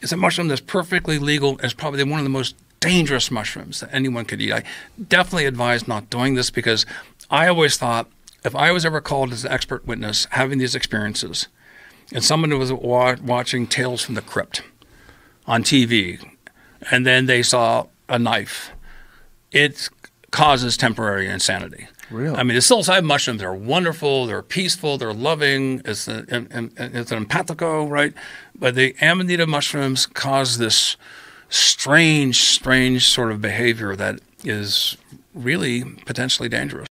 it's a mushroom that's perfectly legal. It's probably one of the most dangerous mushrooms that anyone could eat. I definitely advise not doing this because I always thought if I was ever called as an expert witness having these experiences, and someone was wa- watching Tales from the Crypt on TV, and then they saw a knife, it causes temporary insanity. Really? I mean, the psilocybin mushrooms are wonderful. They're peaceful. They're loving. It's, a, it's an empathico, right? But the amanita mushrooms cause this strange, strange sort of behavior that is really potentially dangerous.